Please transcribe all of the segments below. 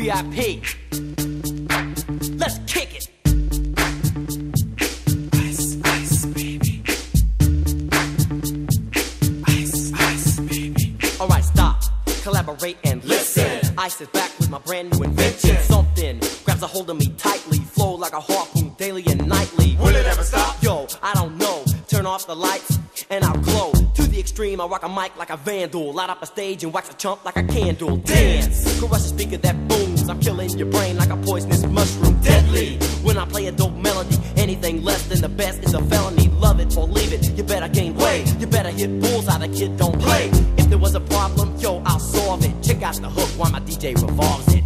VIP. Let's kick it. Ice, ice, baby. Ice, ice, baby. Alright, stop, collaborate and listen. Ice is back with my brand new invention. Something grabs a hold of me tightly, flow like a harpoon daily and nightly. Will it ever stop? Yo, I don't know. Turn off the lights and I'll glow. To the extreme, I rock a mic like a vandal. Light up a stage and wax a chump like a candle. Dance, crush a speaker that killing your brain like a poisonous mushroom. Deadly. When I play a dope melody, anything less than the best is a felony. Love it or leave it. You better gain weight. You better hit bullseye. The kid don't play. If there was a problem, yo, I'll solve it. Check out the hook while my DJ revolves it.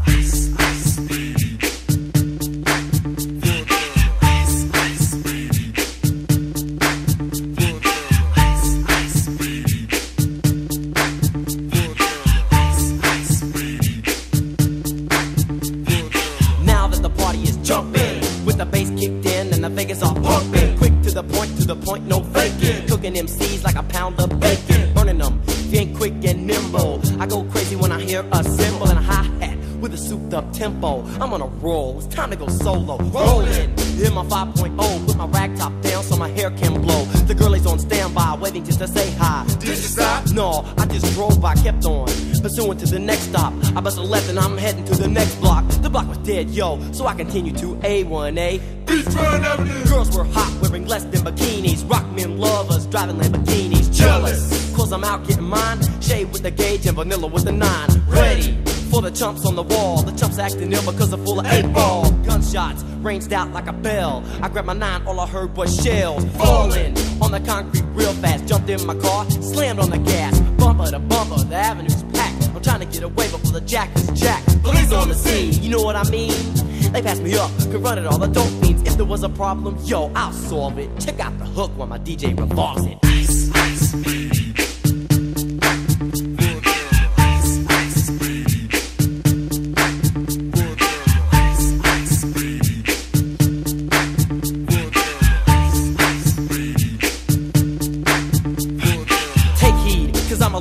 The bass kicked in and the Vegas are pumping. Quick to the point, to the point, no faking. Cooking MCs like a pound of bacon. Burning them, being quick and nimble. I go crazy when I hear a cymbal and a hi hat with a souped up tempo. I'm on a roll, it's time to go solo. Rolling, hit my 5.0, put my rag top down so my hair can blow. The girl is on standby, waiting just to say hi. Did you stop? No, I just drove by, kept on. Pursuing to the next stop. I bust a left and I'm heading to the next block. The block was dead, yo, so I continue to A1A. Beachfront Avenue. Girls were hot, wearing less than bikinis. Rock men lovers, driving Lamborghinis. Jealous, cause I'm out getting mine. Shay with the gauge and vanilla with the nine. Ready for the chumps on the wall. The chumps acting ill because they're full of eight ball. Gunshots ranged out like a bell. I grabbed my nine, all I heard was shells falling on the concrete real fast. Jumped in my car, slammed on the gas. Bumper to bumper, the avenue's packed. I'm trying to get away before the jack is jacked. Police on the scene, you know what I mean? They passed me up, could run it all the dope fiends. If there was a problem, yo, I'll solve it. Check out the hook while my DJ revolves it. Ice. Ice,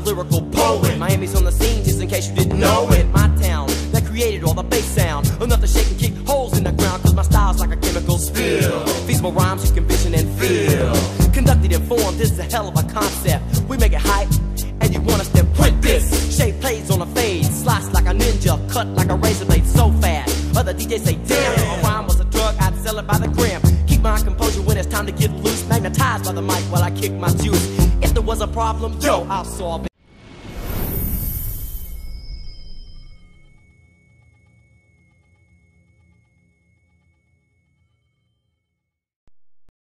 lyrical poet. Miami's on the scene, just in case you didn't know it. My town that created all the bass sound. Enough to shake and kick holes in the ground, cause my style's like a chemical spill. Feasible rhymes you can vision and feel. Conducted and formed, this is a hell of a concept. We make it hype, and you want us to print this. Shay plays on a fade, slice like a ninja, cut like a razor blade so fast. Other DJs say, damn, if a rhyme was a drug, I'd sell it by the gram. Keep my composure when it's time to get loose. Magnetized by the mic while I kick my juice. If there was a problem, yo, I'll solve it.